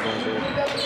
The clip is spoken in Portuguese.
Olha